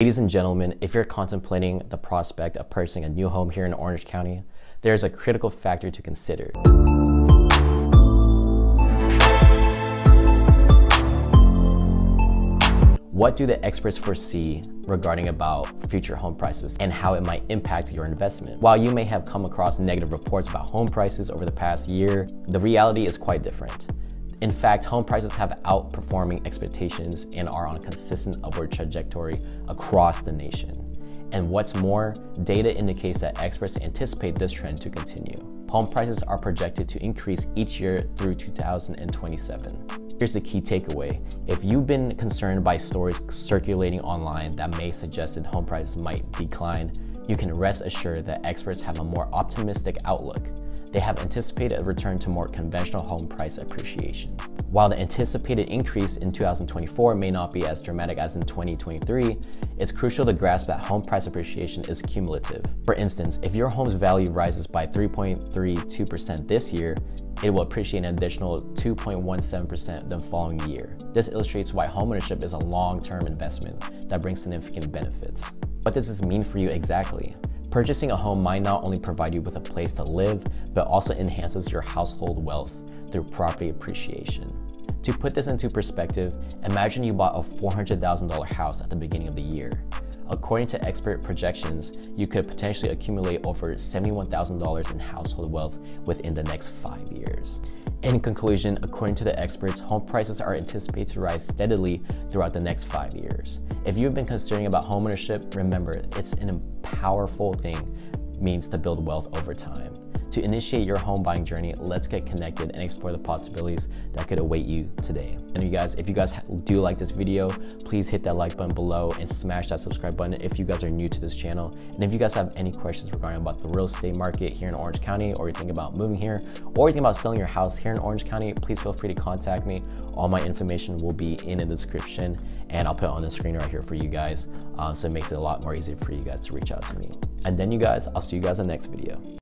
Ladies and gentlemen, if you're contemplating the prospect of purchasing a new home here in Orange County, there's a critical factor to consider. What do the experts foresee regarding about future home prices and how it might impact your investment? While you may have come across negative reports about home prices over the past year, the reality is quite different. In fact, home prices have outperforming expectations and are on a consistent upward trajectory across the nation. And what's more, data indicates that experts anticipate this trend to continue. Home prices are projected to increase each year through 2027. Here's the key takeaway. If you've been concerned by stories circulating online that may suggest that home prices might decline, you can rest assured that experts have a more optimistic outlook they have anticipated a return to more conventional home price appreciation. While the anticipated increase in 2024 may not be as dramatic as in 2023, it's crucial to grasp that home price appreciation is cumulative. For instance, if your home's value rises by 3.32% this year, it will appreciate an additional 2.17% the following year. This illustrates why homeownership is a long-term investment that brings significant benefits. What does this mean for you exactly? Purchasing a home might not only provide you with a place to live, but also enhances your household wealth through property appreciation. To put this into perspective, imagine you bought a $400,000 house at the beginning of the year. According to expert projections, you could potentially accumulate over $71,000 in household wealth within the next five years. In conclusion, according to the experts, home prices are anticipated to rise steadily throughout the next five years. If you've been considering about homeownership, remember it's an powerful thing means to build wealth over time. To initiate your home buying journey, let's get connected and explore the possibilities that could await you today. And you guys, if you guys do like this video, please hit that like button below and smash that subscribe button if you guys are new to this channel. And if you guys have any questions regarding about the real estate market here in Orange County, or you're thinking about moving here, or you're thinking about selling your house here in Orange County, please feel free to contact me. All my information will be in the description and I'll put it on the screen right here for you guys. Uh, so it makes it a lot more easy for you guys to reach out to me. And then you guys, I'll see you guys in the next video.